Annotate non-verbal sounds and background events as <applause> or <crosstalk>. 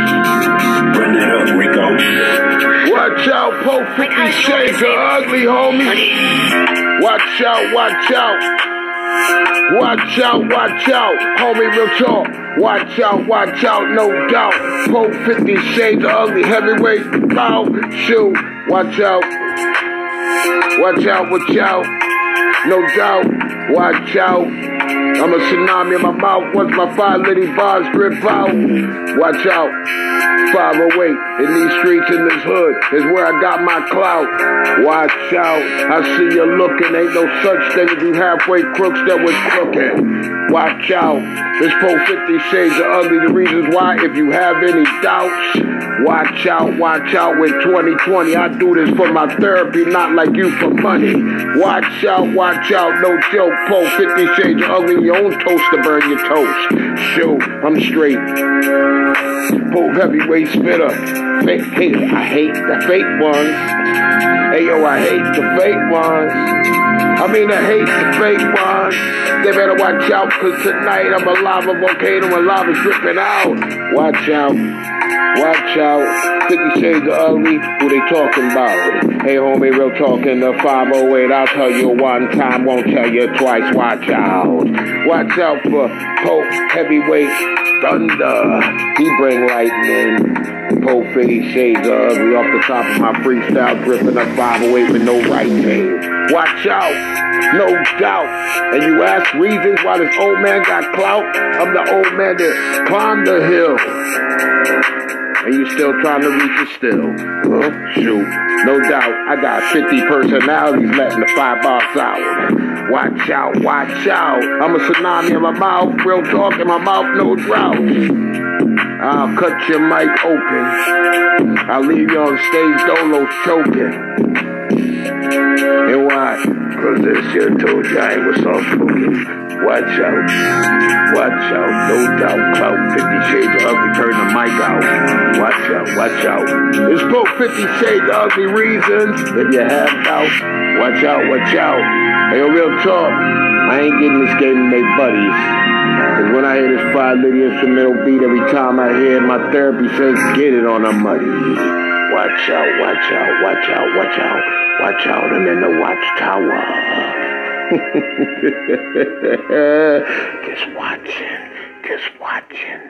Run that up, Rico. Watch out, Pope 50 Shades of Ugly, homie. Watch out, watch out. Watch out, watch out, homie, real talk. Watch out, watch out, no doubt. Pope 50 Shades of Ugly, heavyweight, bow, shoot. Watch out. Watch out, watch out. No doubt, watch out. I'm a tsunami in my mouth once my five litty bars drip out. Watch out. 508 in these streets in this hood is where I got my clout. Watch out. I see you looking. Ain't no such thing as you halfway crooks that was crooked. Watch out. This Pro 50 shades of ugly. The reasons why, if you have any doubts, watch out, watch out with 2020. I do this for my therapy, not like you for money. Watch out, watch out. No joke. Pro 50 shades of ugly. Your own toast to burn your toast. Shoot, I'm straight. Pro heavyweight spitter. Fake hater. I hate the fake ones. Hey yo, I hate the fake ones. I mean, I hate the fake ones. They better watch out, cause tonight I'm a lava volcano and lava's dripping out. Watch out. Watch out. 50 Shades of Ugly, who they talking about? Hey, homie, real talking the 508. I'll tell you one time, won't tell you twice. Watch out. Watch out for Pope Heavyweight Thunder. He bring lightning. Pope 50 Shades of Ugly off the top of my freestyle, dripping up 508 with no writing. Watch out. No doubt. And you ask reasons why this old man got clout? I'm the old man that climbed the hill and you still trying to reach it still. Well, shoot, no doubt, I got 50 personalities letting the five bars out. Watch out, watch out. I'm a tsunami in my mouth, real talk in my mouth, no drought. I'll cut your mic open. I'll leave you on stage dolo choking. And why? Cause this here told you I was soft spoken. Watch out. Watch out. No doubt. Clout 50 shades of ugly. Turn the mic out. Watch out. Watch out. It's both 50 shades of ugly reasons. If you have doubt, watch out. Watch out. Hey, real talk. I ain't getting this game to make buddies. Cause when I hear this five little instrumental beat, every time I hear it, my therapy says, get it on a muddy. Watch out, watch out, watch out, watch out, watch out, I'm in the watchtower. <laughs> just watching, just watching.